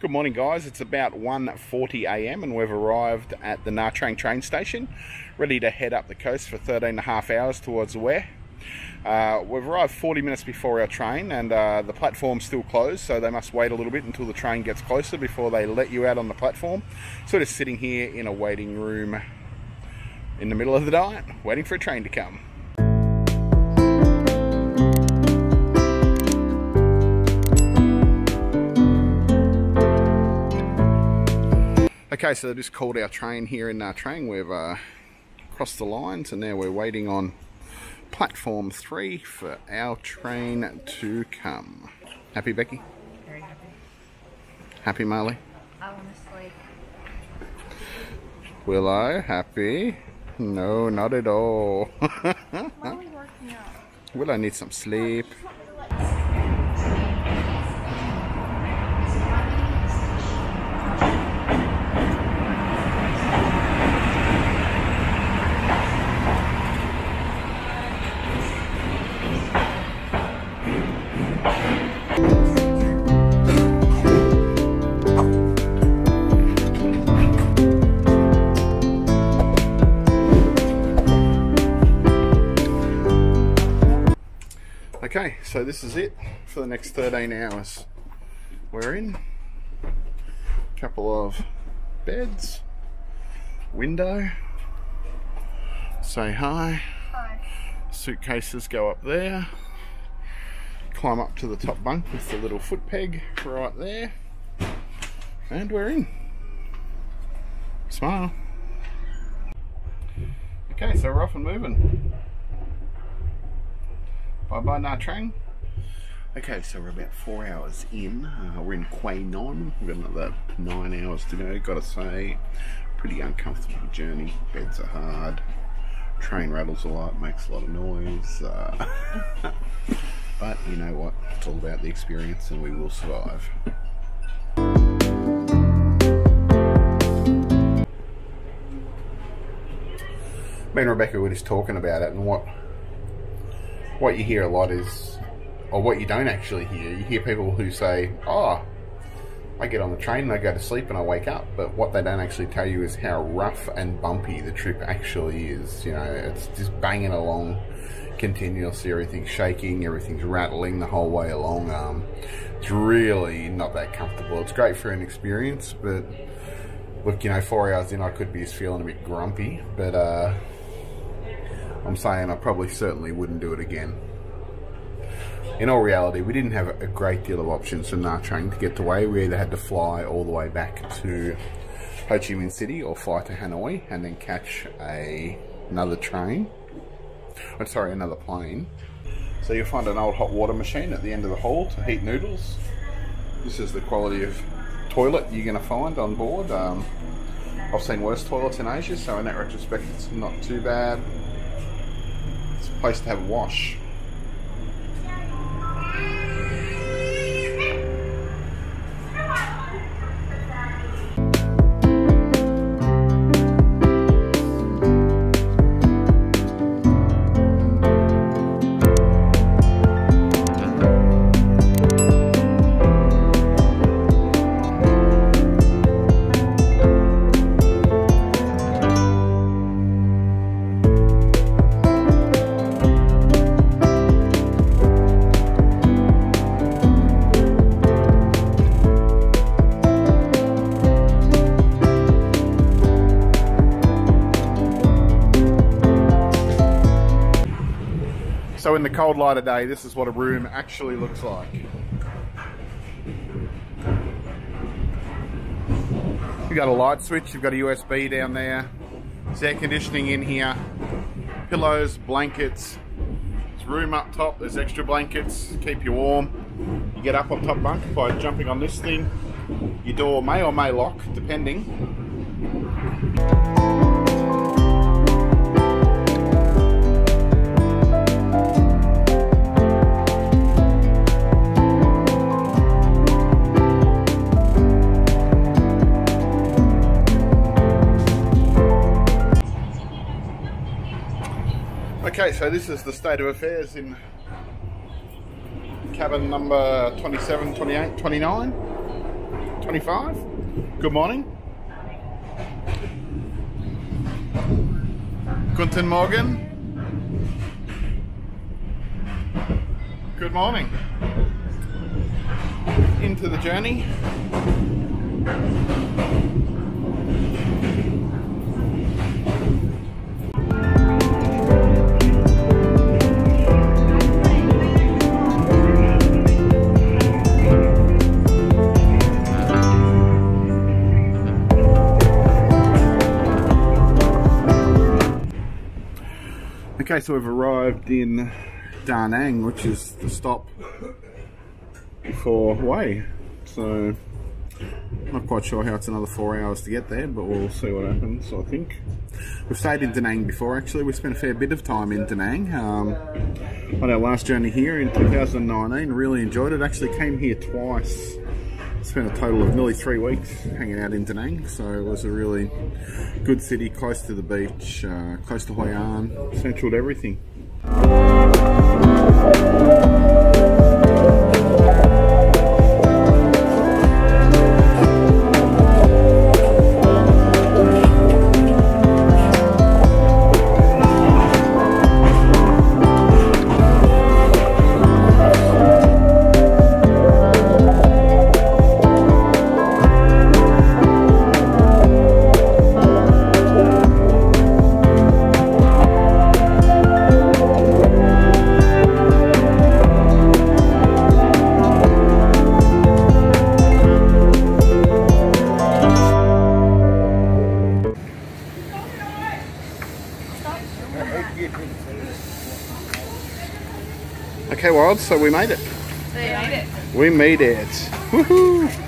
Good morning, guys. It's about 1:40 a.m. and we've arrived at the Nha Trang train station, ready to head up the coast for 13 and a half hours towards the Hue. Uh, we've arrived 40 minutes before our train, and uh, the platform's still closed, so they must wait a little bit until the train gets closer before they let you out on the platform. So just sitting here in a waiting room in the middle of the night, waiting for a train to come. Okay, so they just called our train here in our train. We've uh, crossed the lines and now we're waiting on platform three for our train to come. Happy, Becky? Very happy. Happy, Marley? I want to sleep. Willow, happy? No, not at all. Why are we working out? Willow needs some sleep. Okay, so this is it for the next 13 hours. We're in. A Couple of beds, window. Say hi. Hi. Suitcases go up there. Climb up to the top bunk with the little foot peg right there. And we're in. Smile. Okay, so we're off and moving. Bye bye, Nha Trang. Okay, so we're about four hours in. Uh, we're in Quy Nhon. We've got another nine hours to go. Gotta say, pretty uncomfortable journey. Beds are hard. Train rattles a lot, makes a lot of noise. Uh, but you know what? It's all about the experience, and we will survive. Me and Rebecca were just talking about it, and what what you hear a lot is, or what you don't actually hear, you hear people who say, "Oh, I get on the train and I go to sleep and I wake up," but what they don't actually tell you is how rough and bumpy the trip actually is. You know, it's just banging along continuously, everything's shaking, everything's rattling the whole way along. Um, it's really not that comfortable. It's great for an experience, but look, you know, four hours in, I could be feeling a bit grumpy, but uh, I'm saying I probably certainly wouldn't do it again. In all reality, we didn't have a great deal of options for Nha to get away. We either had to fly all the way back to Ho Chi Minh City or fly to Hanoi and then catch a another train. Oh, sorry, another plane. So you'll find an old hot water machine at the end of the hall to heat noodles. This is the quality of toilet you're going to find on board. Um, I've seen worse toilets in Asia, so in that retrospect, it's not too bad. Place to have a wash. In the cold light of day, this is what a room actually looks like. You've got a light switch, you've got a USB down there. There's air conditioning in here. Pillows, blankets. There's room up top, there's extra blankets, keep you warm. You get up on top bunk by jumping on this thing. Your door may or may lock, depending. Okay, so this is the state of affairs in cabin number 27, 28, 29, 25. Good morning. Guten Morgen. Good morning. Into the journey. Okay, so we've arrived in Da Nang, which is the stop for Hue. So, not quite sure how it's another four hours to get there, but we'll see what happens, I think. We've stayed in Da Nang before, actually. We spent a fair bit of time in Da Nang um, on our last journey here in 2019. Really enjoyed it. Actually came here twice. Spent a total of nearly three weeks hanging out in Da Nang, so it was a really good city, close to the beach, uh, close to Hoi An, central to everything. Okay, Wild, so we made it. They made it. We made it. Woohoo!